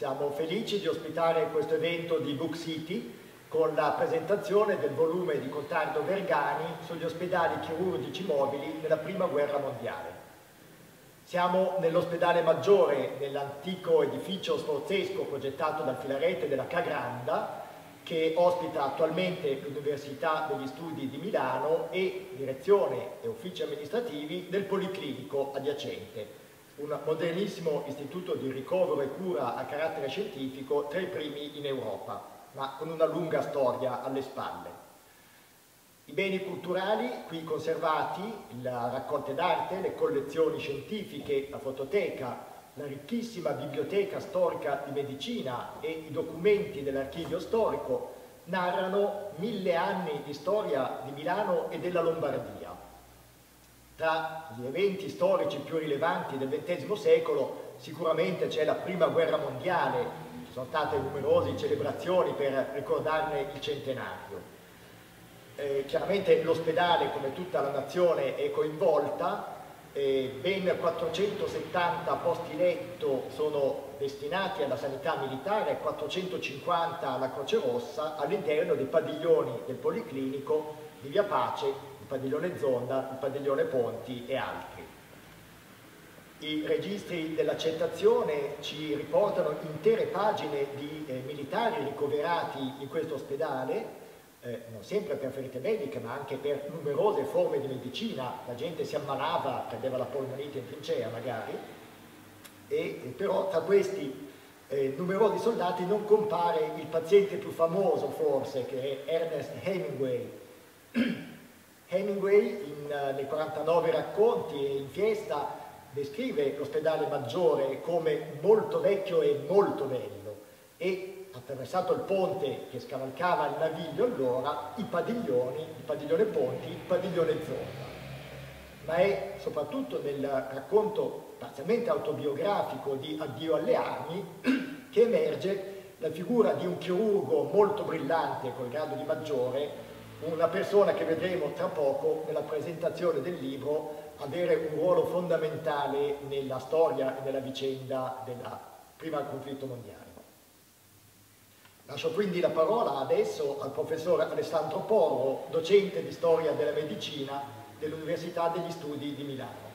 Siamo felici di ospitare questo evento di Book City con la presentazione del volume di Cottardo Vergani sugli ospedali chirurgici mobili nella Prima Guerra Mondiale. Siamo nell'ospedale maggiore, nell'antico edificio sforzesco progettato dal Filarete della Cagranda, che ospita attualmente l'Università degli Studi di Milano e direzione e uffici amministrativi del Policlinico adiacente, un modernissimo istituto di ricovero e cura a carattere scientifico tra i primi in Europa, ma con una lunga storia alle spalle. I beni culturali qui conservati, la raccolte d'arte, le collezioni scientifiche, la fototeca, la ricchissima biblioteca storica di medicina e i documenti dell'archivio storico narrano mille anni di storia di Milano e della Lombardia. Tra gli eventi storici più rilevanti del XX secolo sicuramente c'è la Prima Guerra Mondiale, ci sono state numerose celebrazioni per ricordarne il centenario. Eh, chiaramente l'ospedale, come tutta la nazione, è coinvolta, eh, ben 470 posti letto sono destinati alla sanità militare, 450 alla Croce Rossa, all'interno dei padiglioni del Policlinico di Via Pace, padiglione Zonda, il padiglione Ponti e altri. I registri dell'accettazione ci riportano intere pagine di eh, militari ricoverati in questo ospedale, eh, non sempre per ferite mediche, ma anche per numerose forme di medicina, la gente si ammalava, prendeva la polmonite in trincea magari, e, però tra questi eh, numerosi soldati non compare il paziente più famoso forse, che è Ernest Hemingway. Hemingway in, uh, nei 49 racconti e in fiesta descrive l'ospedale maggiore come molto vecchio e molto bello e attraversato il ponte che scavalcava il naviglio allora, i padiglioni, il padiglione Ponti, il padiglione Zonda. Ma è soprattutto nel racconto parzialmente autobiografico di Addio alle armi che emerge la figura di un chirurgo molto brillante col grado di maggiore, una persona che vedremo tra poco nella presentazione del libro avere un ruolo fondamentale nella storia e nella vicenda del primo conflitto mondiale. Lascio quindi la parola adesso al professor Alessandro Porro, docente di storia della medicina dell'Università degli Studi di Milano.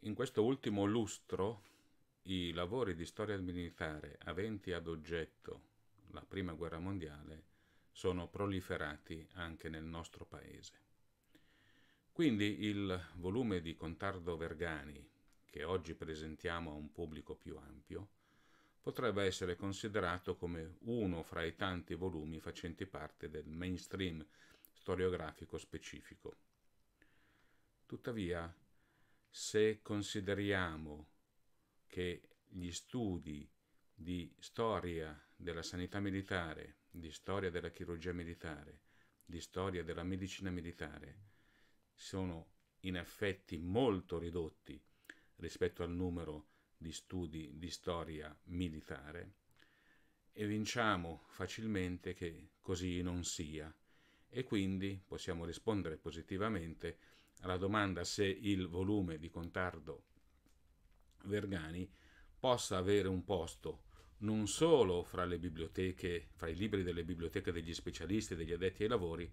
In questo ultimo lustro i lavori di storia militare aventi ad oggetto la Prima Guerra Mondiale sono proliferati anche nel nostro paese. Quindi il volume di Contardo Vergani, che oggi presentiamo a un pubblico più ampio, potrebbe essere considerato come uno fra i tanti volumi facenti parte del mainstream storiografico specifico. Tuttavia, se consideriamo che gli studi di storia della sanità militare, di storia della chirurgia militare, di storia della medicina militare sono in effetti molto ridotti rispetto al numero di studi di storia militare, evinciamo facilmente che così non sia. E quindi possiamo rispondere positivamente alla domanda se il volume di Contardo Vergani possa avere un posto non solo fra le biblioteche, fra i libri delle biblioteche degli specialisti e degli addetti ai lavori,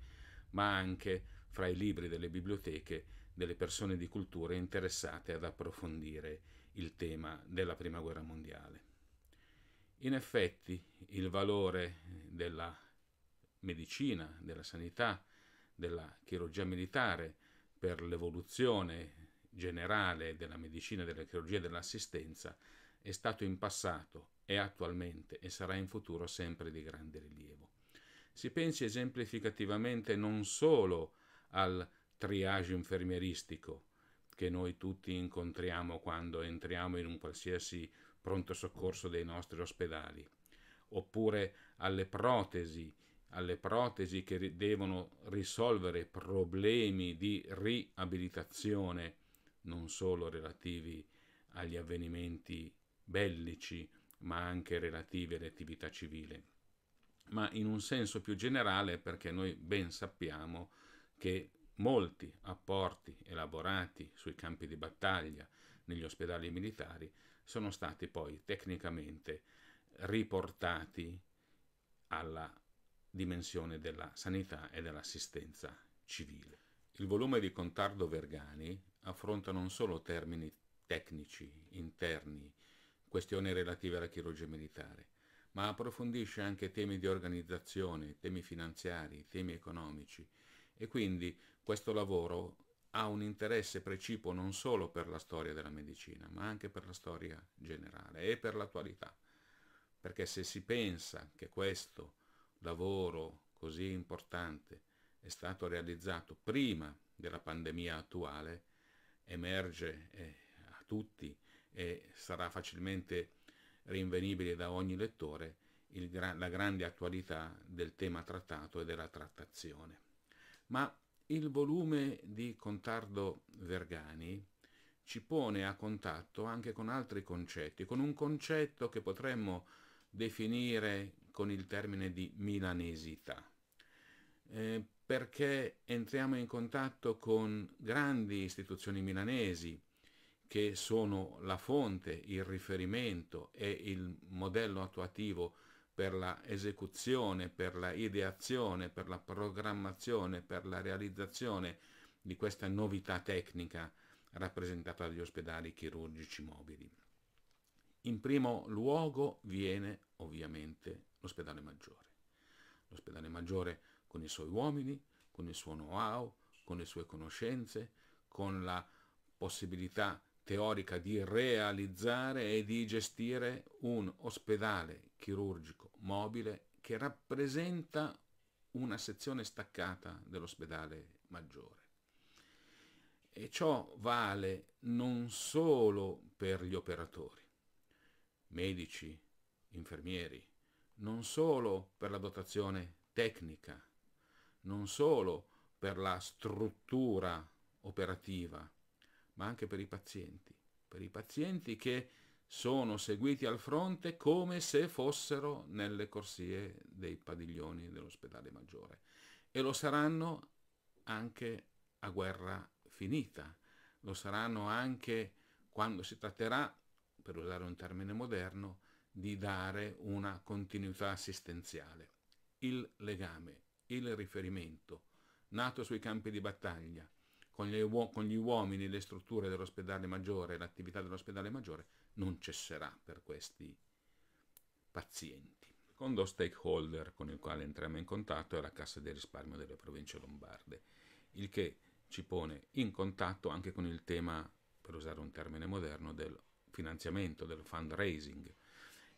ma anche fra i libri delle biblioteche delle persone di cultura interessate ad approfondire il tema della Prima Guerra Mondiale. In effetti il valore della medicina, della sanità, della chirurgia militare per l'evoluzione generale della medicina, della chirurgia e dell'assistenza è stato in passato, è attualmente e sarà in futuro sempre di grande rilievo. Si pensi esemplificativamente non solo al triage infermieristico, che noi tutti incontriamo quando entriamo in un qualsiasi pronto soccorso dei nostri ospedali, oppure alle protesi, alle protesi che devono risolvere problemi di riabilitazione, non solo relativi agli avvenimenti bellici, ma anche relativi all'attività civile, ma in un senso più generale perché noi ben sappiamo che molti apporti elaborati sui campi di battaglia, negli ospedali militari sono stati poi tecnicamente riportati alla dimensione della sanità e dell'assistenza civile. Il volume di Contardo Vergani affronta non solo termini tecnici, interni, questioni relative alla chirurgia militare, ma approfondisce anche temi di organizzazione, temi finanziari, temi economici e quindi questo lavoro ha un interesse precipuo non solo per la storia della medicina, ma anche per la storia generale e per l'attualità. Perché se si pensa che questo lavoro così importante è stato realizzato prima della pandemia attuale, emerge eh, a tutti e sarà facilmente rinvenibile da ogni lettore il, la grande attualità del tema trattato e della trattazione. Ma il volume di Contardo Vergani ci pone a contatto anche con altri concetti, con un concetto che potremmo definire con il termine di milanesità, eh, perché entriamo in contatto con grandi istituzioni milanesi che sono la fonte, il riferimento e il modello attuativo per la esecuzione, per la ideazione, per la programmazione, per la realizzazione di questa novità tecnica rappresentata dagli ospedali chirurgici mobili. In primo luogo viene ovviamente l'ospedale maggiore. L'ospedale maggiore con i suoi uomini, con il suo know-how, con le sue conoscenze, con la possibilità teorica di realizzare e di gestire un ospedale chirurgico mobile che rappresenta una sezione staccata dell'ospedale maggiore. E ciò vale non solo per gli operatori, medici, infermieri, non solo per la dotazione tecnica, non solo per la struttura operativa, ma anche per i pazienti, per i pazienti che sono seguiti al fronte come se fossero nelle corsie dei padiglioni dell'ospedale maggiore. E lo saranno anche a guerra finita, lo saranno anche quando si tratterà, per usare un termine moderno, di dare una continuità assistenziale. Il legame, il riferimento, nato sui campi di battaglia, con gli, con gli uomini, le strutture dell'ospedale maggiore, l'attività dell'ospedale maggiore, non cesserà per questi pazienti. Il secondo stakeholder con il quale entriamo in contatto è la Cassa di risparmio delle province lombarde, il che ci pone in contatto anche con il tema, per usare un termine moderno, del finanziamento, del fundraising,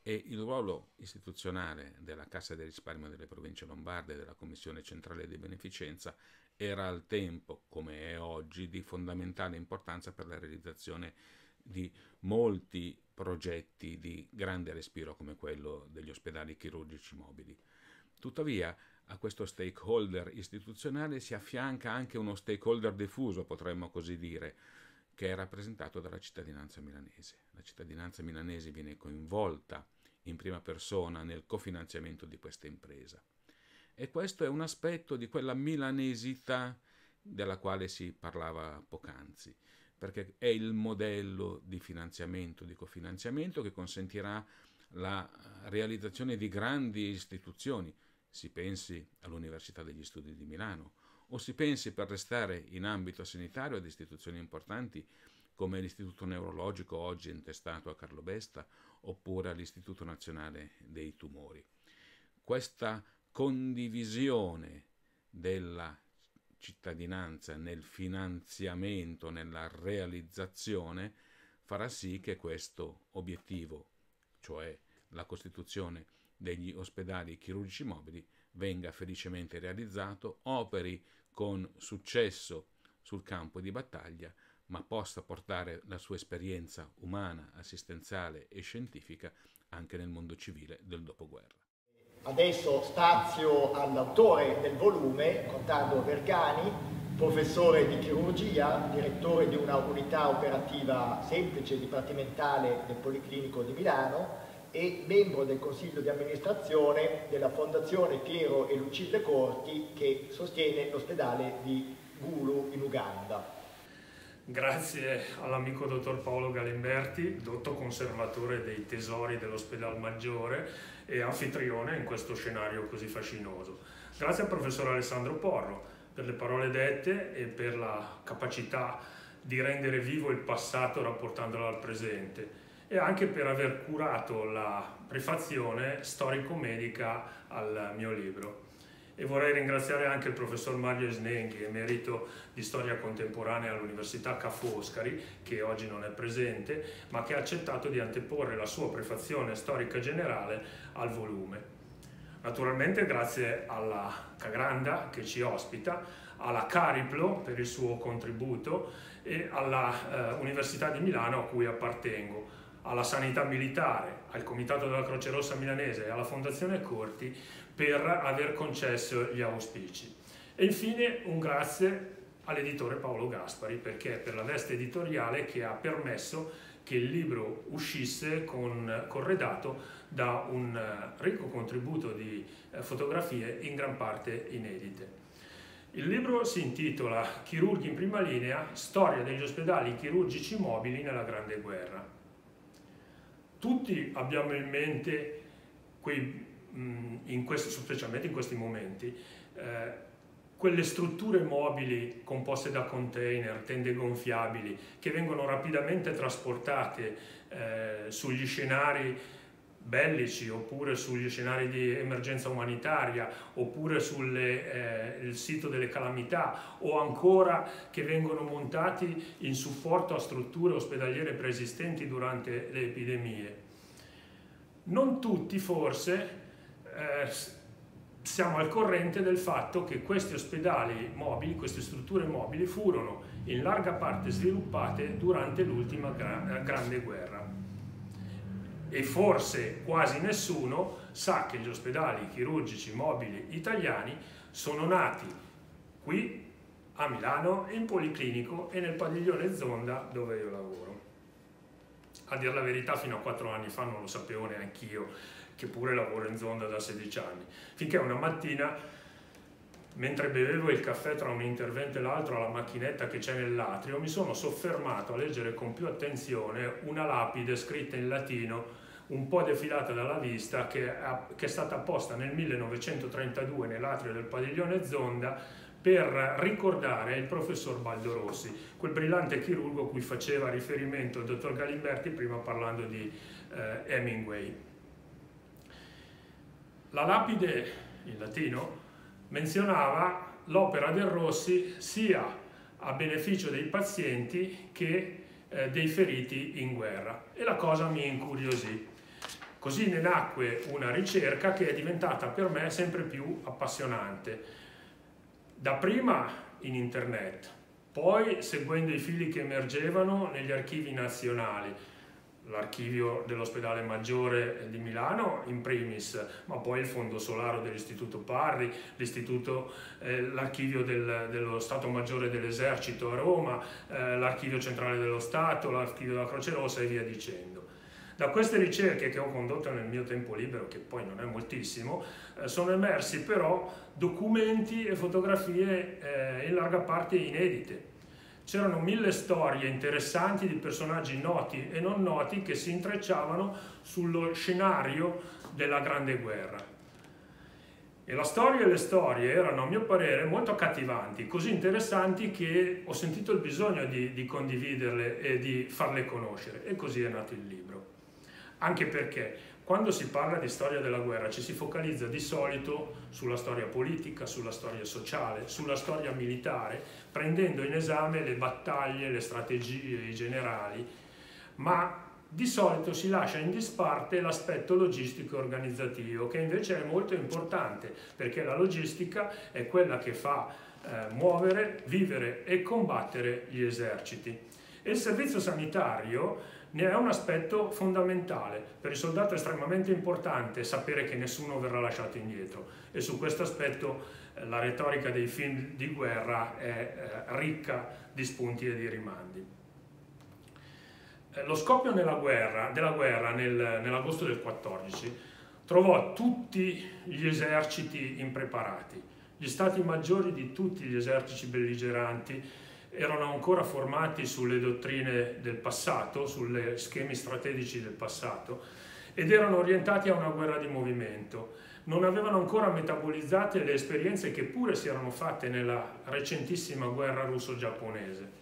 e il ruolo istituzionale della Cassa di risparmio delle province lombarde e della Commissione centrale di beneficenza era al tempo, come è oggi, di fondamentale importanza per la realizzazione di molti progetti di grande respiro come quello degli ospedali chirurgici mobili. Tuttavia, a questo stakeholder istituzionale si affianca anche uno stakeholder diffuso, potremmo così dire, che è rappresentato dalla cittadinanza milanese. La cittadinanza milanese viene coinvolta in prima persona nel cofinanziamento di questa impresa. E questo è un aspetto di quella milanesità della quale si parlava poc'anzi, perché è il modello di finanziamento, di cofinanziamento che consentirà la realizzazione di grandi istituzioni. Si pensi all'Università degli Studi di Milano, o si pensi per restare in ambito sanitario ad istituzioni importanti come l'Istituto Neurologico oggi intestato a Carlo Besta oppure all'Istituto Nazionale dei Tumori. Questa condivisione della cittadinanza nel finanziamento, nella realizzazione, farà sì che questo obiettivo, cioè la costituzione degli ospedali chirurgici mobili, venga felicemente realizzato, operi con successo sul campo di battaglia, ma possa portare la sua esperienza umana, assistenziale e scientifica anche nel mondo civile del dopoguerra. Adesso spazio all'autore del volume, Contardo Vergani, professore di chirurgia, direttore di una unità operativa semplice dipartimentale del Policlinico di Milano e membro del consiglio di amministrazione della Fondazione Piero e Lucille Corti che sostiene l'ospedale di Gulu in Uganda. Grazie all'amico dottor Paolo Galimberti, dotto conservatore dei tesori dell'ospedale Maggiore e anfitrione in questo scenario così fascinoso. Grazie al professor Alessandro Porro per le parole dette e per la capacità di rendere vivo il passato rapportandolo al presente e anche per aver curato la prefazione storico-medica al mio libro e vorrei ringraziare anche il professor Mario Snenghi, emerito di storia contemporanea all'Università Ca' Foscari, che oggi non è presente, ma che ha accettato di anteporre la sua prefazione storica generale al volume. Naturalmente grazie alla Cagranda che ci ospita, alla Cariplo per il suo contributo e alla eh, Università di Milano a cui appartengo, alla Sanità Militare, al Comitato della Croce Rossa Milanese e alla Fondazione Corti per aver concesso gli auspici. E infine un grazie all'editore Paolo Gaspari perché per la veste editoriale che ha permesso che il libro uscisse con, corredato da un ricco contributo di eh, fotografie in gran parte inedite. Il libro si intitola Chirurghi in prima linea, storia degli ospedali chirurgici mobili nella Grande Guerra. Tutti abbiamo in mente quei in questo, specialmente in questi momenti, eh, quelle strutture mobili composte da container, tende gonfiabili, che vengono rapidamente trasportate eh, sugli scenari bellici oppure sugli scenari di emergenza umanitaria oppure sul eh, sito delle calamità o ancora che vengono montati in supporto a strutture ospedaliere preesistenti durante le epidemie. Non tutti forse eh, siamo al corrente del fatto che questi ospedali mobili, queste strutture mobili furono in larga parte sviluppate durante l'ultima gra grande guerra e forse quasi nessuno sa che gli ospedali chirurgici mobili italiani sono nati qui a Milano in Policlinico e nel padiglione Zonda dove io lavoro. A dire la verità fino a quattro anni fa non lo sapevo neanch'io che pure lavoro in Zonda da 16 anni, finché una mattina, mentre bevevo il caffè tra un intervento e l'altro alla macchinetta che c'è nell'atrio, mi sono soffermato a leggere con più attenzione una lapide scritta in latino un po' defilata dalla vista che, è stata posta nel 1932 nell'atrio del padiglione Zonda per ricordare il professor Baldo Rossi, quel brillante chirurgo cui faceva riferimento il dottor Galimberti prima parlando di eh, Hemingway. La lapide, in latino, menzionava l'opera del Rossi sia a beneficio dei pazienti che eh, dei feriti in guerra e la cosa mi incuriosì. Così ne nacque una ricerca che è diventata per me sempre più appassionante. Dapprima in internet, poi seguendo i fili che emergevano negli archivi nazionali, l'archivio dell'ospedale Maggiore di Milano in primis, ma poi il fondo solaro dell'Istituto Parri, eh, l'archivio del, dello Stato Maggiore dell'Esercito a Roma, eh, l'archivio centrale dello Stato, l'archivio della Croce Rossa e via dicendo. Da queste ricerche che ho condotto nel mio tempo libero, che poi non è moltissimo, eh, sono emersi però documenti e fotografie eh, in larga parte inedite, c'erano mille storie interessanti di personaggi noti e non noti che si intrecciavano sullo scenario della Grande Guerra. E la storia e le storie erano, a mio parere, molto accattivanti, così interessanti che ho sentito il bisogno di, di condividerle e di farle conoscere. E così è nato il libro. Anche perché quando si parla di storia della guerra ci si focalizza di solito sulla storia politica, sulla storia sociale, sulla storia militare, prendendo in esame le battaglie, le strategie, i generali, ma di solito si lascia in disparte l'aspetto logistico e organizzativo, che invece è molto importante, perché la logistica è quella che fa eh, muovere, vivere e combattere gli eserciti. Il servizio sanitario ne è un aspetto fondamentale. Per il soldato è estremamente importante sapere che nessuno verrà lasciato indietro e su questo aspetto eh, la retorica dei film di guerra è eh, ricca di spunti e di rimandi. Eh, lo scoppio guerra, della guerra nel, nell'agosto del 14 trovò tutti gli eserciti impreparati, gli stati maggiori di tutti gli eserciti belligeranti erano ancora formati sulle dottrine del passato, sugli schemi strategici del passato ed erano orientati a una guerra di movimento. Non avevano ancora metabolizzate le esperienze che pure si erano fatte nella recentissima guerra russo-giapponese.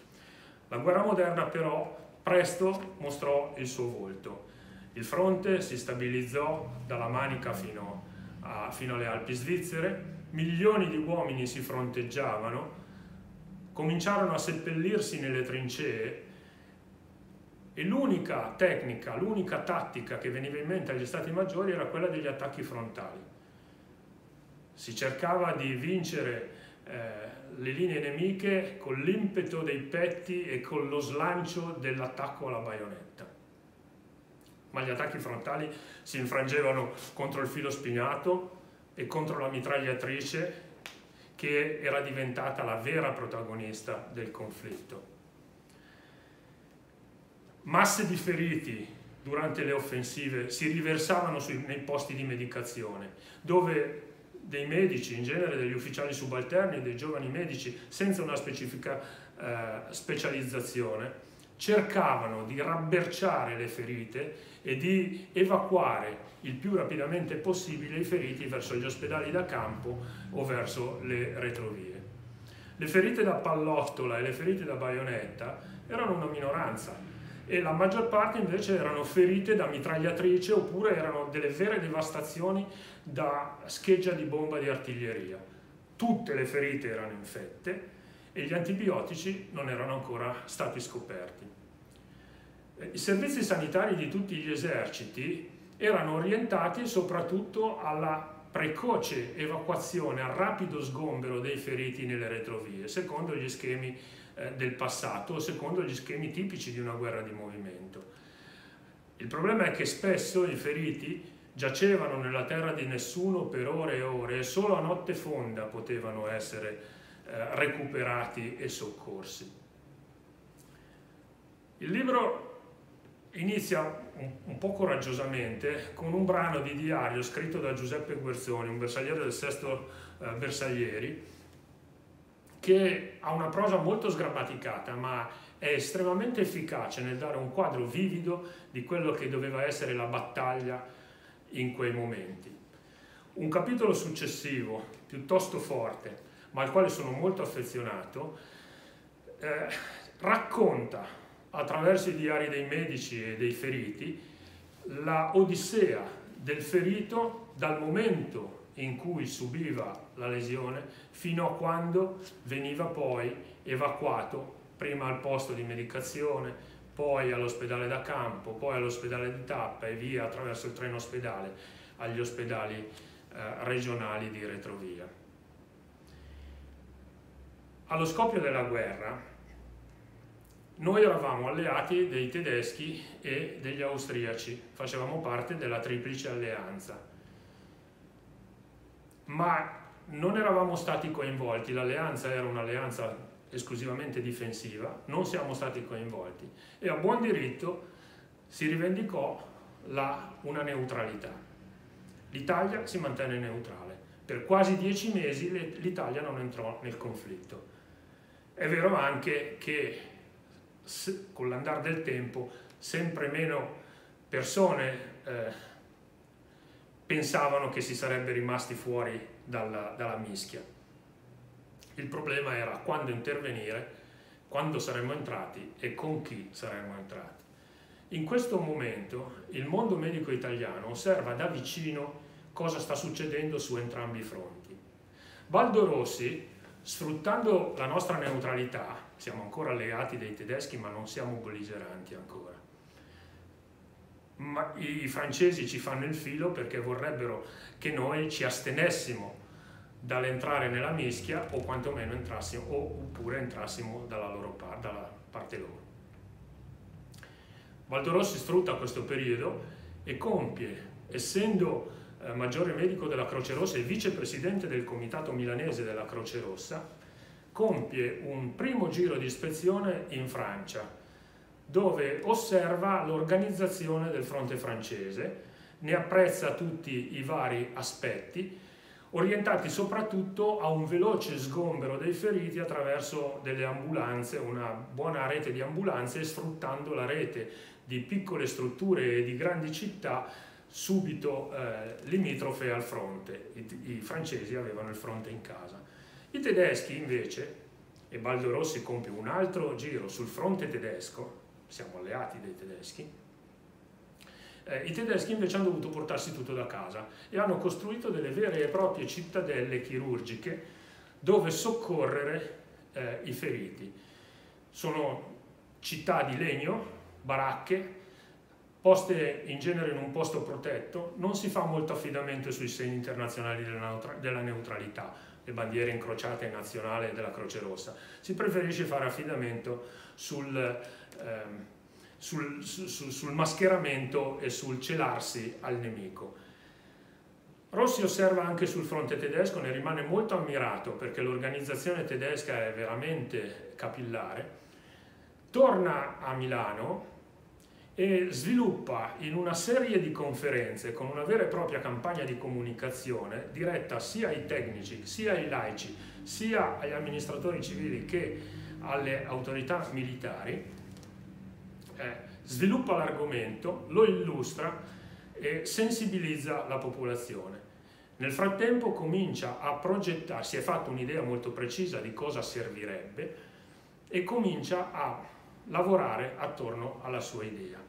La guerra moderna però presto mostrò il suo volto. Il fronte si stabilizzò dalla Manica fino, a, fino alle Alpi svizzere, milioni di uomini si fronteggiavano, cominciarono a seppellirsi nelle trincee e l'unica tecnica, l'unica tattica che veniva in mente agli stati maggiori era quella degli attacchi frontali. Si cercava di vincere eh, le linee nemiche con l'impeto dei petti e con lo slancio dell'attacco alla baionetta. Ma gli attacchi frontali si infrangevano contro il filo spinato e contro la mitragliatrice che era diventata la vera protagonista del conflitto. Masse di feriti durante le offensive si riversavano sui, nei posti di medicazione, dove dei medici, in genere degli ufficiali subalterni, dei giovani medici senza una specifica eh, specializzazione, cercavano di rabberciare le ferite e di evacuare il più rapidamente possibile i feriti verso gli ospedali da campo o verso le retrovie. Le ferite da pallottola e le ferite da baionetta erano una minoranza e la maggior parte invece erano ferite da mitragliatrice oppure erano delle vere devastazioni da scheggia di bomba di artiglieria. Tutte le ferite erano infette e gli antibiotici non erano ancora stati scoperti. I servizi sanitari di tutti gli eserciti erano orientati soprattutto alla precoce evacuazione, al rapido sgombero dei feriti nelle retrovie, secondo gli schemi eh, del passato, secondo gli schemi tipici di una guerra di movimento. Il problema è che spesso i feriti giacevano nella terra di nessuno per ore e ore e solo a notte fonda potevano essere eh, recuperati e soccorsi. Il libro inizia un, un, po' coraggiosamente con un brano di diario scritto da Giuseppe Guerzoni, un bersagliere del sesto eh, Bersaglieri, che ha una prosa molto sgrammaticata, ma è estremamente efficace nel dare un quadro vivido di quello che doveva essere la battaglia in quei momenti. Un capitolo successivo, piuttosto forte, ma al quale sono molto affezionato, eh, racconta attraverso i diari dei medici e dei feriti la odissea del ferito dal momento in cui subiva la lesione fino a quando veniva poi evacuato prima al posto di medicazione, poi all'ospedale da campo, poi all'ospedale di tappa e via attraverso il treno ospedale agli ospedali eh, regionali di retrovia. Allo scoppio della guerra noi eravamo alleati dei tedeschi e degli austriaci, facevamo parte della triplice alleanza, ma non eravamo stati coinvolti, l'alleanza era un'alleanza esclusivamente difensiva, non siamo stati coinvolti e a buon diritto si rivendicò la, una neutralità. L'Italia si mantenne neutrale. Per quasi dieci mesi l'Italia non entrò nel conflitto. È vero anche che con l'andare del tempo sempre meno persone eh, pensavano che si sarebbe rimasti fuori dalla, dalla mischia. Il problema era quando intervenire, quando saremmo entrati e con chi saremmo entrati. In questo momento il mondo medico italiano osserva da vicino cosa sta succedendo su entrambi i fronti. Baldo Rossi, sfruttando la nostra neutralità, siamo ancora alleati dei tedeschi ma non siamo belligeranti ancora. Ma i francesi ci fanno il filo perché vorrebbero che noi ci astenessimo dall'entrare nella mischia o quantomeno entrassimo, oppure entrassimo dalla, loro par dalla parte loro. Valdorossi sfrutta questo periodo e compie, essendo eh, maggiore medico della Croce Rossa e vicepresidente del comitato milanese della Croce Rossa, compie un primo giro di ispezione in Francia, dove osserva l'organizzazione del fronte francese, ne apprezza tutti i vari aspetti, orientati soprattutto a un veloce sgombero dei feriti attraverso delle ambulanze, una buona rete di ambulanze sfruttando la rete di piccole strutture e di grandi città subito eh, limitrofe al fronte. I, I, francesi avevano il fronte in casa. I tedeschi invece, e Baldo Rossi compie un altro giro sul fronte tedesco, siamo alleati dei tedeschi, eh, I tedeschi invece hanno dovuto portarsi tutto da casa e hanno costruito delle vere e proprie cittadelle chirurgiche dove soccorrere eh, i feriti. Sono città di legno, baracche, poste in genere in un posto protetto, non si fa molto affidamento sui segni internazionali della neutralità, le bandiere incrociate nazionali della Croce Rossa, si preferisce fare affidamento sul... Ehm, sul, sul, sul mascheramento e sul celarsi al nemico. Rossi osserva anche sul fronte tedesco, ne rimane molto ammirato perché l'organizzazione tedesca è veramente capillare, torna a Milano e sviluppa in una serie di conferenze con una vera e propria campagna di comunicazione diretta sia ai tecnici, sia ai laici, sia agli amministratori civili che alle autorità militari, eh, sviluppa l'argomento, lo illustra e sensibilizza la popolazione. Nel frattempo comincia a progettare, si è fatto un'idea molto precisa di cosa servirebbe e comincia a lavorare attorno alla sua idea.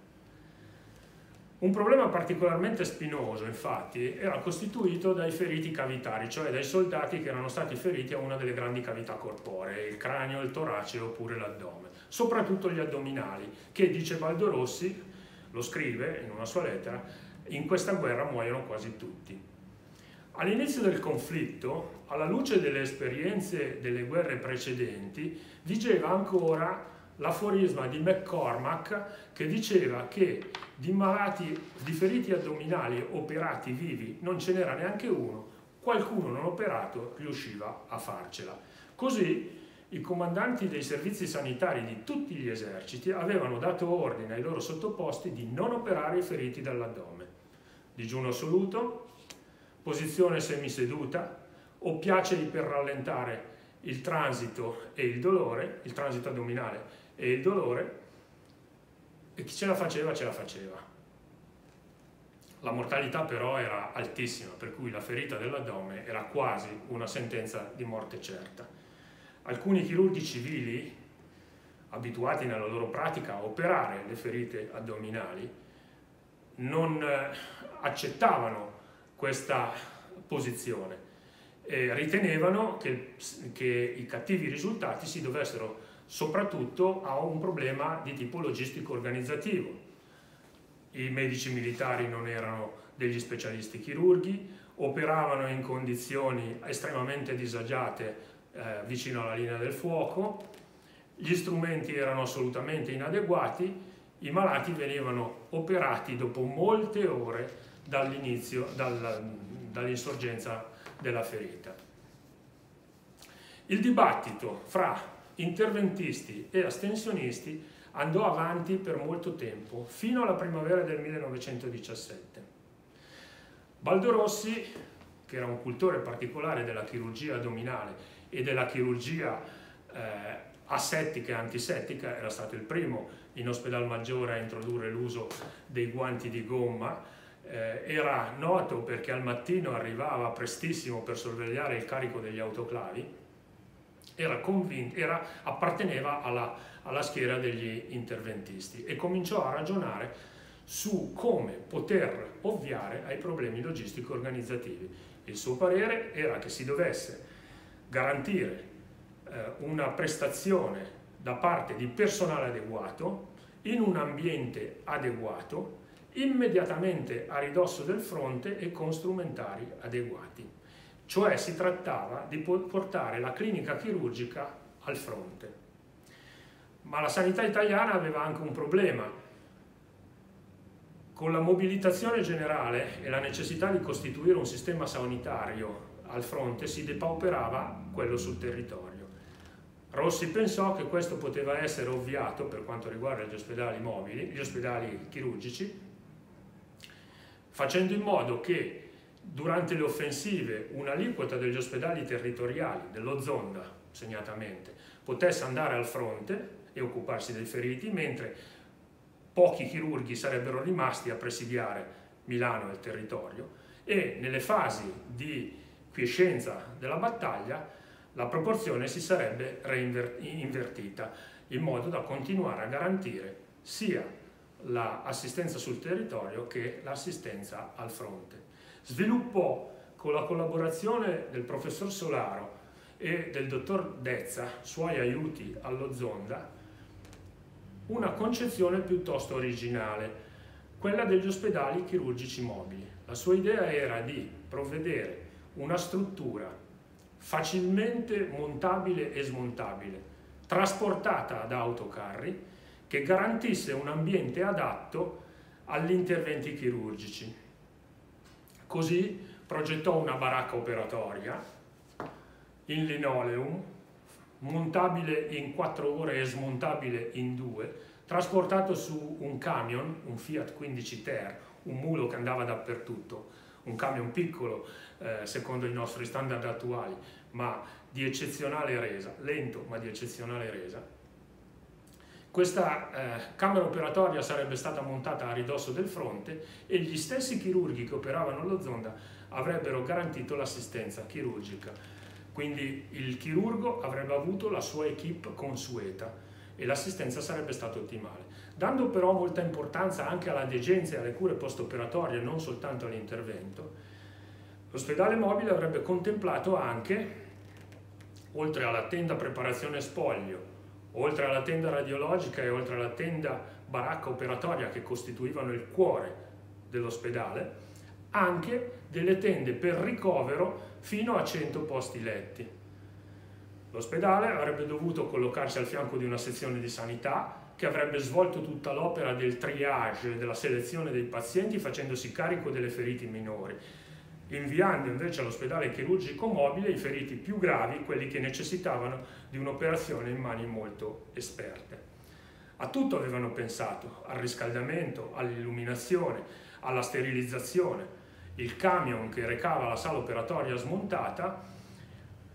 Un problema particolarmente spinoso, infatti, era costituito dai feriti cavitari, cioè dai soldati che erano stati feriti a una delle grandi cavità corporee, il cranio, il torace oppure l'addome soprattutto gli addominali, che dice Baldo Rossi, lo scrive in una sua lettera, in questa guerra muoiono quasi tutti. All'inizio del conflitto, alla luce delle esperienze delle guerre precedenti, vigeva ancora l'aforisma di McCormack che diceva che di malati, di feriti addominali operati vivi non ce n'era neanche uno, qualcuno non operato riusciva a farcela. Così i comandanti dei servizi sanitari di tutti gli eserciti avevano dato ordine ai loro sottoposti di non operare i feriti dall'addome. Digiuno assoluto, posizione semiseduta, oppiacei per rallentare il transito e il dolore, il transito addominale e il dolore, e chi ce la faceva ce la faceva. La mortalità però era altissima, per cui la ferita dell'addome era quasi una sentenza di morte certa. Alcuni chirurghi civili, abituati nella loro pratica a operare le ferite addominali, non eh, accettavano questa posizione e ritenevano che, che i cattivi risultati si dovessero soprattutto a un problema di tipo logistico-organizzativo. I medici militari non erano degli specialisti chirurghi, operavano in condizioni estremamente disagiate eh, vicino alla linea del fuoco, gli strumenti erano assolutamente inadeguati, i malati venivano operati dopo molte ore dall'inizio, dal, dall'insorgenza della ferita. Il dibattito fra interventisti e astensionisti andò avanti per molto tempo, fino alla primavera del 1917. Baldo Rossi, che era un cultore particolare della chirurgia addominale e della chirurgia eh, asettica e antisettica, era stato il primo in ospedal maggiore a introdurre l'uso dei guanti di gomma, eh, era noto perché al mattino arrivava prestissimo per sorvegliare il carico degli autoclavi, era convinto, era, apparteneva alla, alla schiera degli interventisti e cominciò a ragionare su come poter ovviare ai problemi logistico-organizzativi. Il suo parere era che si dovesse garantire eh, una prestazione da parte di personale adeguato, in un ambiente adeguato, immediatamente a ridosso del fronte e con strumentari adeguati. Cioè si trattava di portare la clinica chirurgica al fronte. Ma la sanità italiana aveva anche un problema. Con la mobilitazione generale e la necessità di costituire un sistema sanitario al fronte si depauperava quello sul territorio. Rossi pensò che questo poteva essere ovviato per quanto riguarda gli ospedali mobili, gli ospedali chirurgici, facendo in modo che durante le offensive un'aliquota degli ospedali territoriali, dello Zonda segnatamente, potesse andare al fronte e occuparsi dei feriti, mentre pochi chirurghi sarebbero rimasti a presidiare Milano e il territorio e nelle fasi di quiescenza della battaglia la proporzione si sarebbe invertita in modo da continuare a garantire sia l'assistenza sul territorio che l'assistenza al fronte. Sviluppò con la collaborazione del professor Solaro e del dottor Dezza, suoi aiuti allo Zonda, una concezione piuttosto originale, quella degli ospedali chirurgici mobili. La sua idea era di provvedere una struttura facilmente montabile e smontabile, trasportata ad autocarri, che garantisse un ambiente adatto agli interventi chirurgici. Così progettò una baracca operatoria in linoleum, montabile in 4 ore e smontabile in 2, trasportato su un camion, un Fiat 15 Ter, un mulo che andava dappertutto, un camion piccolo eh, secondo i nostri standard attuali, ma di eccezionale resa, lento ma di eccezionale resa. Questa eh, camera operatoria sarebbe stata montata a ridosso del fronte e gli stessi chirurghi che operavano allo Zonda avrebbero garantito l'assistenza chirurgica quindi il chirurgo avrebbe avuto la sua equip consueta e l'assistenza sarebbe stata ottimale. Dando però molta importanza anche alla degenza e alle cure post-operatorie, non soltanto all'intervento, l'ospedale mobile avrebbe contemplato anche, oltre alla tenda preparazione spoglio, oltre alla tenda radiologica e oltre alla tenda baracca operatoria che costituivano il cuore dell'ospedale, anche delle tende per ricovero fino a 100 posti letti. L'ospedale avrebbe dovuto collocarsi al fianco di una sezione di sanità che avrebbe svolto tutta l'opera del triage, della selezione dei pazienti facendosi carico delle ferite minori, inviando invece all'ospedale chirurgico mobile i feriti più gravi, quelli che necessitavano di un'operazione in mani molto esperte. A tutto avevano pensato, al riscaldamento, all'illuminazione, alla sterilizzazione, il camion che recava la sala operatoria smontata,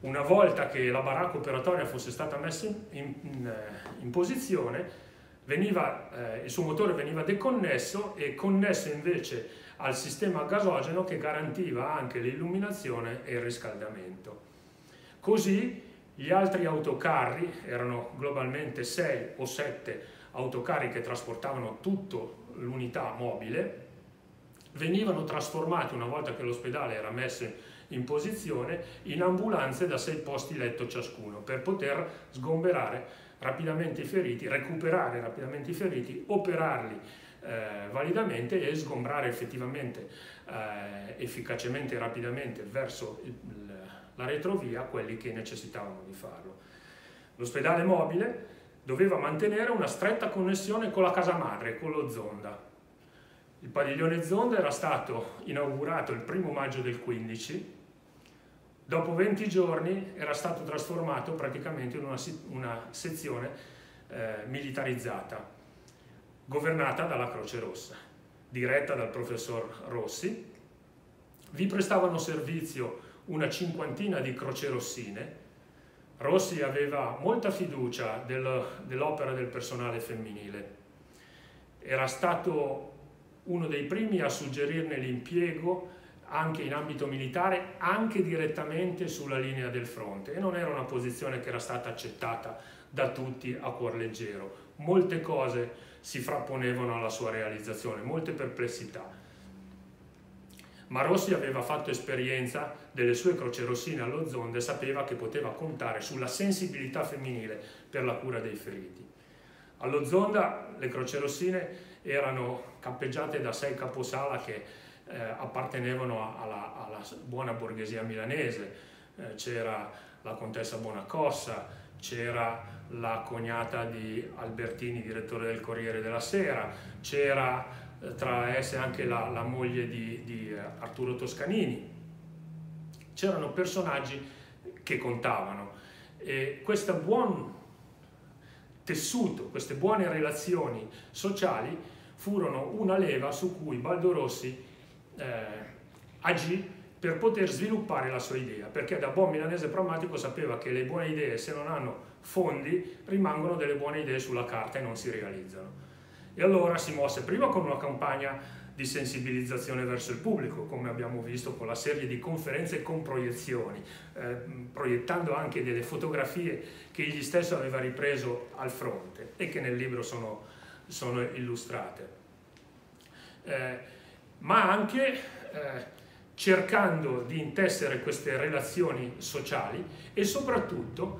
una volta che la baracca operatoria fosse stata messa in, in, in posizione, veniva, eh, il suo motore veniva deconnesso e connesso invece al sistema gasogeno che garantiva anche l'illuminazione e il riscaldamento. Così gli altri autocarri, erano globalmente 6 o 7 autocarri che trasportavano tutta l'unità mobile, venivano trasformati una volta che l'ospedale era messo in posizione in ambulanze da sei posti letto ciascuno per poter sgomberare rapidamente i feriti, recuperare rapidamente i feriti, operarli eh, validamente e sgombrare effettivamente, eh, efficacemente e rapidamente verso il, la retrovia quelli che necessitavano di farlo. L'ospedale mobile doveva mantenere una stretta connessione con la casa madre, con lo Zonda, il padiglione Zonda era stato inaugurato il primo maggio del 15, dopo 20 giorni era stato trasformato praticamente in una, una sezione eh, militarizzata, governata dalla Croce Rossa, diretta dal professor Rossi. Vi prestavano servizio una cinquantina di crocerossine. Rossi aveva molta fiducia del, dell'opera del personale femminile. Era stato uno dei primi a suggerirne l'impiego anche in ambito militare, anche direttamente sulla linea del fronte e non era una posizione che era stata accettata da tutti a cuor leggero. Molte cose si frapponevano alla sua realizzazione, molte perplessità. Ma Rossi aveva fatto esperienza delle sue croce rossine allo Zonde e sapeva che poteva contare sulla sensibilità femminile per la cura dei feriti. Allo Zonda le croce rossine erano campeggiate da sei caposala che eh, appartenevano alla, alla, buona borghesia milanese, eh, c'era la contessa Bonacossa, c'era la cognata di Albertini, direttore del Corriere della Sera, c'era eh, tra esse anche la, la moglie di, di eh, Arturo Toscanini. C'erano personaggi che contavano e questo buon tessuto, queste buone relazioni sociali furono una leva su cui Baldo Rossi eh, agì per poter sviluppare la sua idea, perché da buon milanese pragmatico sapeva che le buone idee, se non hanno fondi, rimangono delle buone idee sulla carta e non si realizzano. E allora si mosse prima con una campagna di sensibilizzazione verso il pubblico, come abbiamo visto con la serie di conferenze con proiezioni, eh, proiettando anche delle fotografie che egli stesso aveva ripreso al fronte e che nel libro sono, sono illustrate. Eh, ma anche eh, cercando di intessere queste relazioni sociali e soprattutto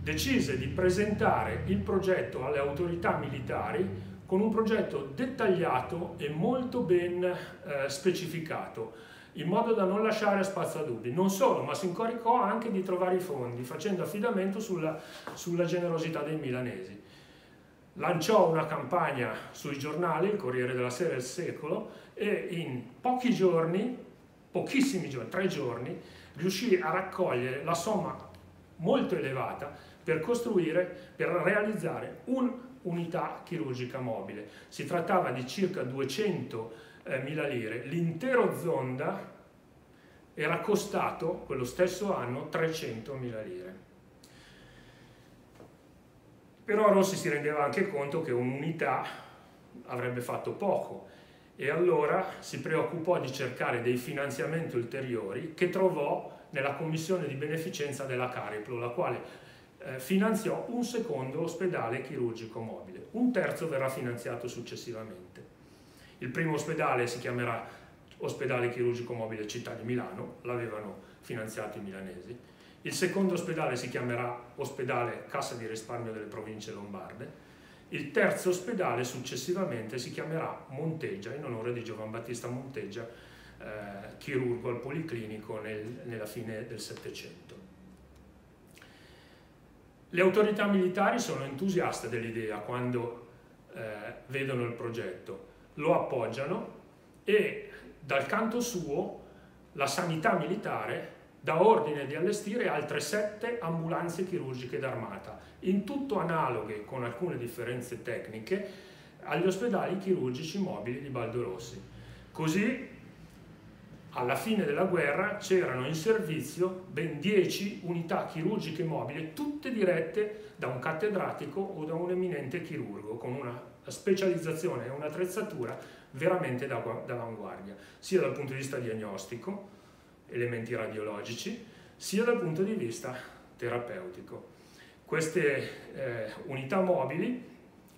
decise di presentare il progetto alle autorità militari con un progetto dettagliato e molto ben eh, specificato, in modo da non lasciare spazio a dubbi. Non solo, ma si incaricò anche di trovare i fondi, facendo affidamento sulla, sulla generosità dei milanesi. Lanciò una campagna sui giornali, il Corriere della Sera e il Secolo, e in pochi giorni, pochissimi giorni, tre giorni, riuscì a raccogliere la somma molto elevata per costruire, per realizzare un unità chirurgica mobile. Si trattava di circa 200 eh, lire. L'intero Zonda era costato quello stesso anno 300 mila lire. Però Rossi si rendeva anche conto che un'unità avrebbe fatto poco e allora si preoccupò di cercare dei finanziamenti ulteriori che trovò nella commissione di beneficenza della Cariplo, la quale eh, finanziò un secondo ospedale chirurgico mobile, un terzo verrà finanziato successivamente. Il primo ospedale si chiamerà Ospedale Chirurgico Mobile Città di Milano, l'avevano finanziato i milanesi. Il secondo ospedale si chiamerà Ospedale Cassa di Risparmio delle Province Lombarde. Il terzo ospedale successivamente si chiamerà Monteggia, in onore di Giovan Battista Monteggia, eh, chirurgo al Policlinico nel, nella fine del Settecento. Le autorità militari sono entusiaste dell'idea quando eh, vedono il progetto, lo appoggiano e dal canto suo la sanità militare dà ordine di allestire altre sette ambulanze chirurgiche d'armata, in tutto analoghe con alcune differenze tecniche agli ospedali chirurgici mobili di Baldorossi. Così alla fine della guerra c'erano in servizio ben 10 unità chirurgiche mobili, tutte dirette da un cattedratico o da un eminente chirurgo, con una specializzazione e un'attrezzatura veramente d'avanguardia, sia dal punto di vista diagnostico, elementi radiologici, sia dal punto di vista terapeutico. Queste eh, unità mobili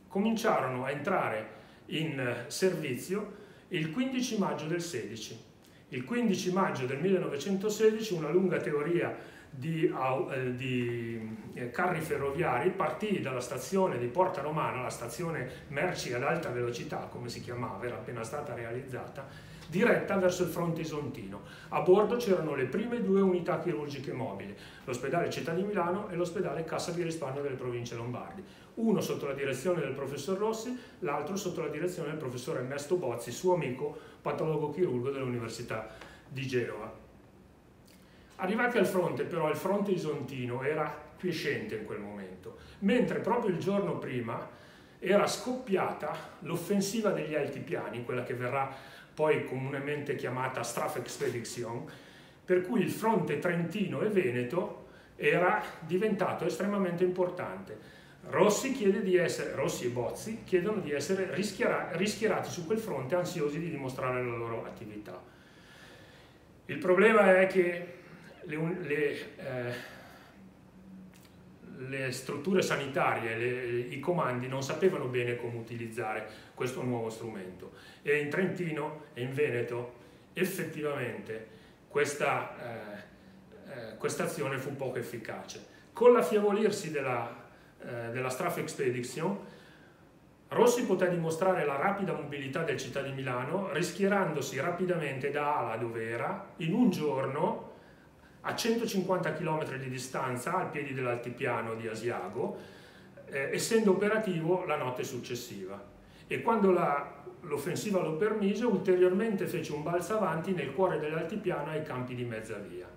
cominciarono a entrare in servizio il 15 maggio del 16 il 15 maggio del 1916 una lunga teoria di, eh, di eh, carri ferroviari partì dalla stazione di Porta Romana, la stazione merci ad alta velocità, come si chiamava, era appena stata realizzata, diretta verso il fronte isontino. A bordo c'erano le prime due unità chirurgiche mobili, l'ospedale Città di Milano e l'ospedale Cassa di Risparmio delle province Lombardi. Uno sotto la direzione del professor Rossi, l'altro sotto la direzione del professor Ernesto Bozzi, suo amico patologo chirurgo dell'Università di Genova. Arrivati al fronte, però, il fronte isontino era quiescente in quel momento, mentre proprio il giorno prima era scoppiata l'offensiva degli altipiani, quella che verrà poi comunemente chiamata Strafexpedition, per cui il fronte trentino e veneto era diventato estremamente importante. Rossi, essere, Rossi e Bozzi chiedono di essere rischiera, rischierati su quel fronte, ansiosi di dimostrare la loro attività. Il problema è che le, le, eh, le strutture sanitarie, le, i comandi non sapevano bene come utilizzare questo nuovo strumento e in Trentino e in Veneto effettivamente questa, eh, eh, azione fu poco efficace. Con l'affievolirsi della eh, della Strafe Expedition, Rossi poté dimostrare la rapida mobilità del città di Milano, rischierandosi rapidamente da Ala, dove era, in un giorno, a 150 km di distanza, al piedi dell'altipiano di Asiago, eh, essendo operativo la notte successiva. E quando l'offensiva lo permise, ulteriormente fece un balzo avanti nel cuore dell'altipiano ai campi di mezza via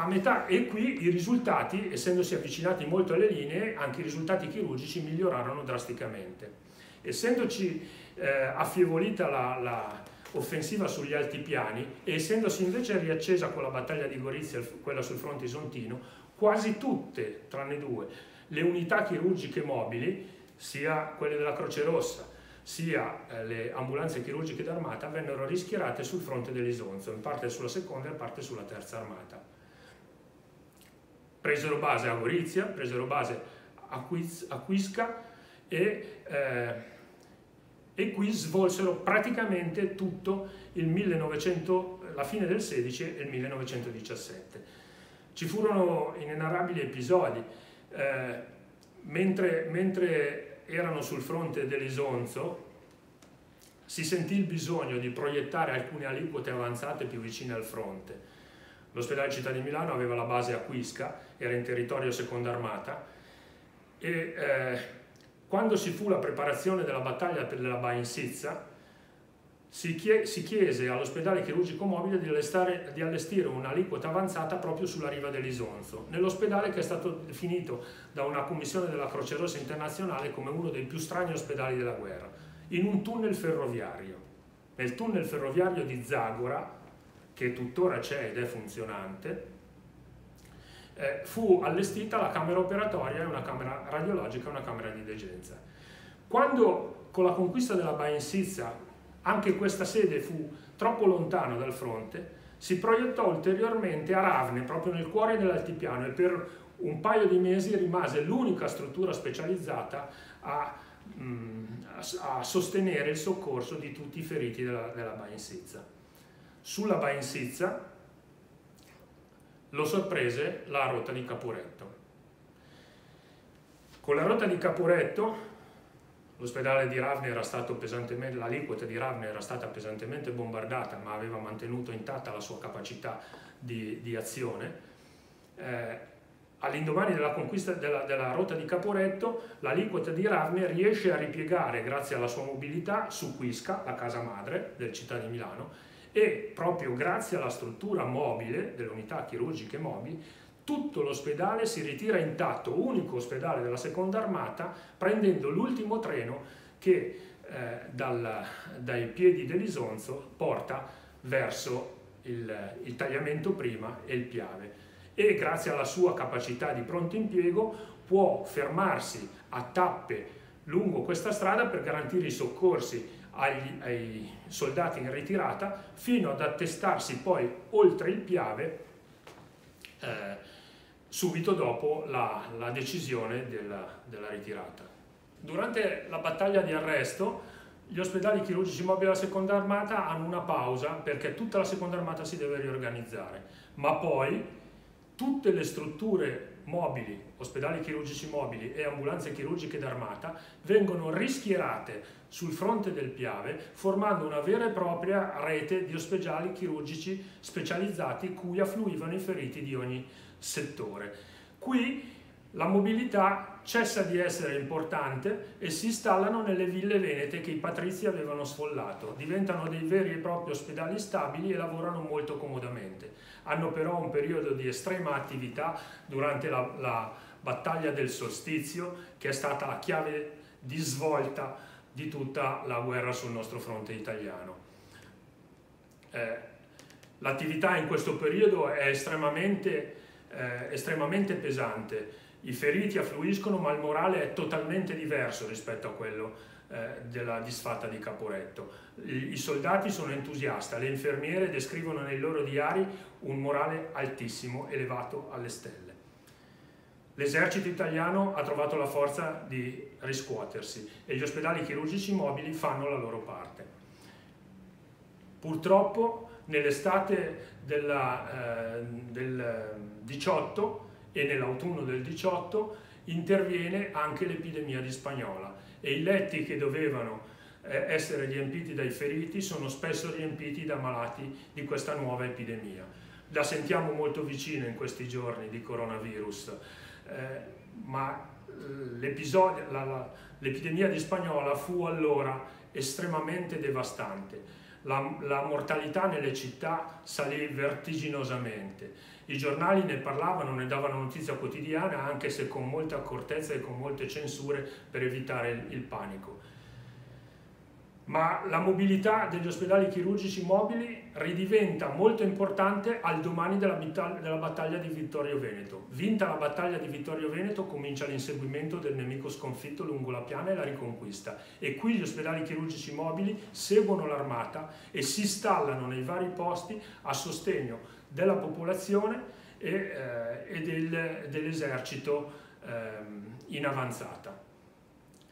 a metà e qui i risultati, essendosi avvicinati molto alle linee, anche i risultati chirurgici migliorarono drasticamente. Essendoci eh, affievolita la, la, offensiva sugli altipiani e essendosi invece riaccesa con la battaglia di Gorizia, quella sul fronte isontino, quasi tutte, tranne due, le unità chirurgiche mobili, sia quelle della Croce Rossa, sia eh, le ambulanze chirurgiche d'armata, vennero rischierate sul fronte dell'Isonzo, in parte sulla seconda e in parte sulla terza armata. Presero base a Gorizia, presero base a, Quiz, a Quisca e, eh, e qui svolsero praticamente tutto il 1900, la fine del 16 e il 1917. Ci furono inenarrabili episodi. Eh, mentre, mentre erano sul fronte dell'Isonzo, si sentì il bisogno di proiettare alcune aliquote avanzate più vicine al fronte. L'ospedale Città di Milano aveva la base a Quisca, era in territorio seconda armata e eh, quando si fu la preparazione della battaglia per la Bainsizza, si, chiese all'ospedale chirurgico mobile di, allestare, di allestire un'aliquota avanzata proprio sulla riva dell'Isonzo, nell'ospedale che è stato definito da una commissione della Croce Rossa internazionale come uno dei più strani ospedali della guerra, in un tunnel ferroviario. Nel tunnel ferroviario di Zagora, che tuttora c'è ed è funzionante, eh, fu allestita la camera operatoria una camera radiologica e una camera di degenza. Quando con la conquista della Bainsizza anche questa sede fu troppo lontana dal fronte, si proiettò ulteriormente a Ravne, proprio nel cuore dell'altipiano, e per un paio di mesi rimase l'unica struttura specializzata a, mm, a, sostenere il soccorso di tutti i feriti della, della Bainsizza. Sulla Bainsizza lo sorprese la rotta di Caporetto. Con la rotta di Caporetto L'ospedale di Ravne era stato pesantemente, l'aliquota di Ravne era stata pesantemente bombardata, ma aveva mantenuto intatta la sua capacità di, di azione. Eh, all'indomani della conquista della, della, rotta di Caporetto, l'aliquota di Ravne riesce a ripiegare, grazie alla sua mobilità, su Quisca, la casa madre del città di Milano, e proprio grazie alla struttura mobile delle unità chirurgiche mobili tutto l'ospedale si ritira intatto, unico ospedale della seconda armata, prendendo l'ultimo treno che eh, dal, dai piedi dell'Isonzo porta verso il, il tagliamento prima e il Piave. E grazie alla sua capacità di pronto impiego può fermarsi a tappe lungo questa strada per garantire i soccorsi agli, ai soldati in ritirata fino ad attestarsi poi oltre il Piave eh, subito dopo la, la decisione della, della, ritirata. Durante la battaglia di arresto gli ospedali chirurgici mobili della seconda armata hanno una pausa perché tutta la seconda armata si deve riorganizzare, ma poi tutte le strutture mobili, ospedali chirurgici mobili e ambulanze chirurgiche d'armata vengono rischierate sul fronte del Piave formando una vera e propria rete di ospedali chirurgici specializzati cui affluivano i feriti di ogni settore. Qui la mobilità cessa di essere importante e si installano nelle ville venete che i patrizi avevano sfollato, diventano dei veri e propri ospedali stabili e lavorano molto comodamente. Hanno però un periodo di estrema attività durante la, la battaglia del solstizio che è stata la chiave di svolta di tutta la guerra sul nostro fronte italiano. Eh, L'attività in questo periodo è estremamente eh, estremamente pesante. I feriti affluiscono, ma il morale è totalmente diverso rispetto a quello eh, della disfatta di Caporetto. I, I soldati sono entusiasti, le infermiere descrivono nei loro diari un morale altissimo, elevato alle stelle. L'esercito italiano ha trovato la forza di riscuotersi e gli ospedali chirurgici mobili fanno la loro parte. Purtroppo nell'estate eh, del 18 e nell'autunno del 18 interviene anche l'epidemia di spagnola e i letti che dovevano eh, essere riempiti dai feriti sono spesso riempiti da malati di questa nuova epidemia. La sentiamo molto vicina in questi giorni di coronavirus, eh, ma l'epidemia di spagnola fu allora estremamente devastante la, la mortalità nelle città salì vertiginosamente. I giornali ne parlavano, ne davano notizia quotidiana, anche se con molta accortezza e con molte censure per evitare il, il panico. Ma la mobilità degli ospedali chirurgici mobili ridiventa molto importante al domani della, della, battaglia di Vittorio Veneto. Vinta la battaglia di Vittorio Veneto comincia l'inseguimento del nemico sconfitto lungo la piana e la riconquista e qui gli ospedali chirurgici mobili seguono l'armata e si installano nei vari posti a sostegno della popolazione e, eh, e del, dell'esercito eh, in avanzata.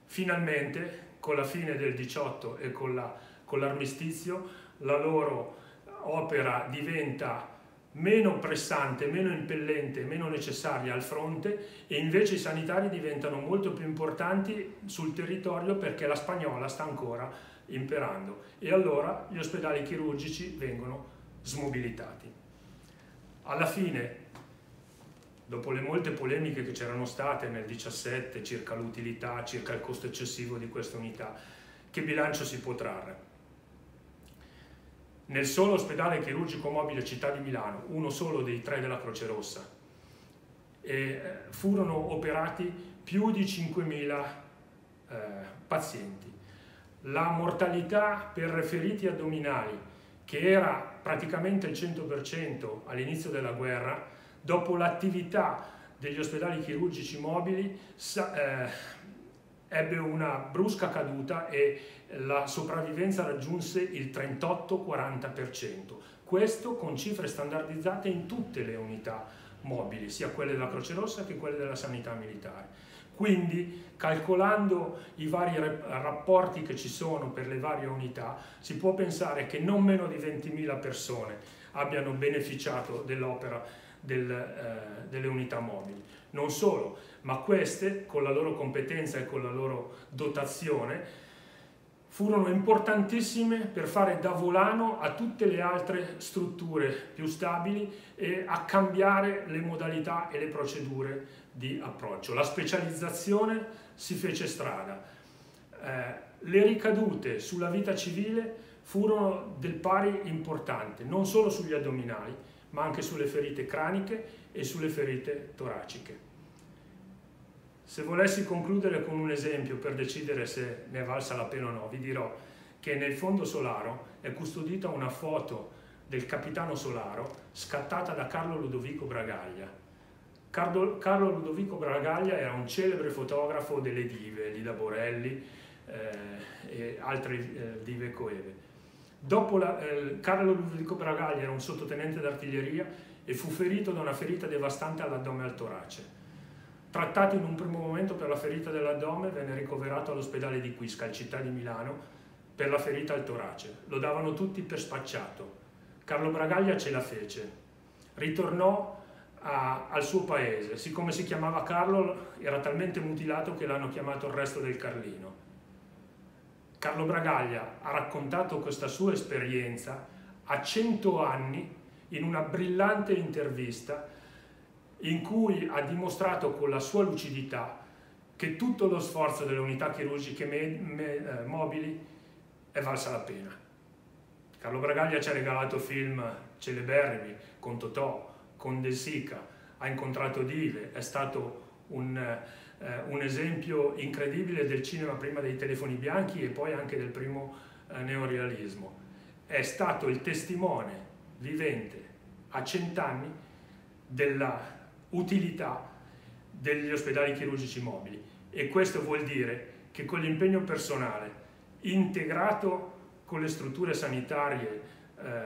Finalmente con la fine del 18 e con, la, con l'armistizio la loro opera diventa meno pressante, meno impellente, meno necessaria al fronte e invece i sanitari diventano molto più importanti sul territorio perché la spagnola sta ancora imperando e allora gli ospedali chirurgici vengono smobilitati. Alla fine, dopo le molte polemiche che c'erano state nel 17 circa l'utilità, circa il costo eccessivo di questa unità, che bilancio si può trarre? Nel solo ospedale chirurgico mobile città di Milano, uno solo dei tre della Croce Rossa, eh, furono operati più di 5.000 eh, pazienti. La mortalità per feriti addominali, che era praticamente il 100% all'inizio della guerra, dopo l'attività degli ospedali chirurgici mobili eh, ebbe una brusca caduta e la sopravvivenza raggiunse il 38-40%. Questo con cifre standardizzate in tutte le unità mobili, sia quelle della Croce Rossa che quelle della sanità militare. Quindi, calcolando i vari rapporti che ci sono per le varie unità, si può pensare che non meno di 20.000 persone abbiano beneficiato dell'opera del, eh, delle unità mobili. Non solo, ma queste, con la loro competenza e con la loro dotazione, furono importantissime per fare da volano a tutte le altre strutture più stabili e a cambiare le modalità e le procedure di approccio. La specializzazione si fece strada. Eh, le ricadute sulla vita civile furono del pari importante, non solo sugli addominali, ma anche sulle ferite craniche e sulle ferite toraciche. Se volessi concludere con un esempio per decidere se ne è valsa la pena o no, vi dirò che nel fondo Solaro è custodita una foto del capitano Solaro scattata da Carlo Ludovico Bragaglia. Carlo, Ludovico Bragaglia era un celebre fotografo delle dive, Lida Borelli eh, e altre eh, dive coeve. Dopo la, eh, Carlo Ludovico Bragaglia era un sottotenente d'artiglieria e fu ferito da una ferita devastante all'addome al torace. Trattato in un primo momento per la ferita dell'addome, venne ricoverato all'ospedale di Quisca, città di Milano, per la ferita al torace. Lo davano tutti per spacciato. Carlo Bragaglia ce la fece. Ritornò a, al suo paese. Siccome si chiamava Carlo, era talmente mutilato che l'hanno chiamato il resto del Carlino. Carlo Bragaglia ha raccontato questa sua esperienza a cento anni in una brillante intervista in cui ha dimostrato con la sua lucidità che tutto lo sforzo delle unità chirurgiche eh, mobili è valsa la pena. Carlo Bragaglia ci ha regalato film celeberrimi con Totò, con De Sica, ha incontrato Dive, è stato un eh, un esempio incredibile del cinema prima dei telefoni bianchi e poi anche del primo eh, neorealismo. È stato il testimone vivente a cent'anni della utilità degli ospedali chirurgici mobili e questo vuol dire che con l'impegno personale integrato con le strutture sanitarie eh,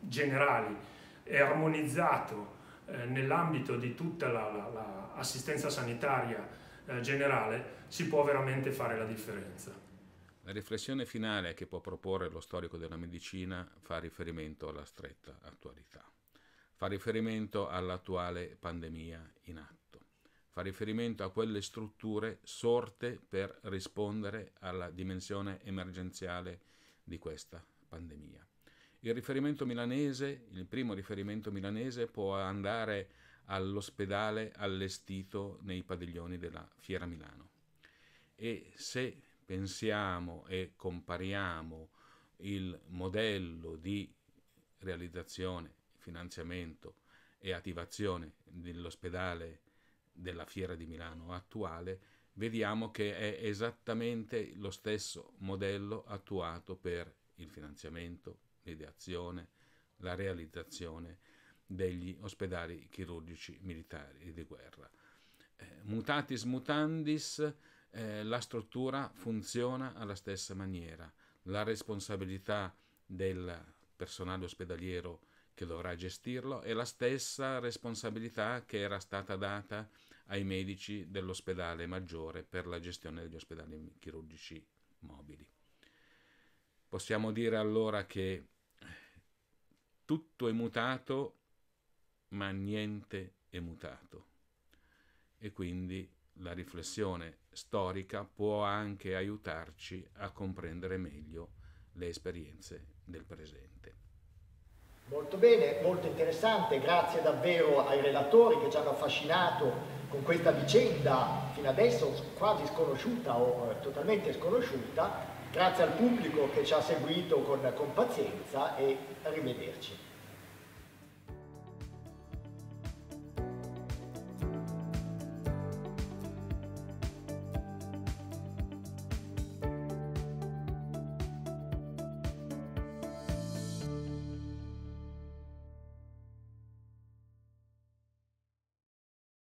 generali e armonizzato eh, nell'ambito di tutta l'assistenza la, la sanitaria eh, generale si può veramente fare la differenza. La riflessione finale che può proporre lo storico della medicina fa riferimento alla stretta attualità, fa riferimento all'attuale pandemia in atto, fa riferimento a quelle strutture sorte per rispondere alla dimensione emergenziale di questa pandemia. Il riferimento milanese, il primo riferimento milanese può andare all'ospedale allestito nei padiglioni della Fiera Milano. E se pensiamo e compariamo il modello di realizzazione, finanziamento e attivazione dell'ospedale della Fiera di Milano attuale, vediamo che è esattamente lo stesso modello attuato per il finanziamento, l'ideazione, la realizzazione degli ospedali chirurgici militari di guerra. Eh, mutatis mutandis, eh, la struttura funziona alla stessa maniera. La responsabilità del personale ospedaliero che dovrà gestirlo è la stessa responsabilità che era stata data ai medici dell'ospedale maggiore per la gestione degli ospedali chirurgici mobili. Possiamo dire allora che tutto è mutato, ma niente è mutato. E quindi la riflessione storica può anche aiutarci a comprendere meglio le esperienze del presente. Molto bene, molto interessante, grazie davvero ai relatori che ci hanno affascinato con questa vicenda fino adesso quasi sconosciuta o eh, totalmente sconosciuta, grazie al pubblico che ci ha seguito con, con pazienza e arrivederci.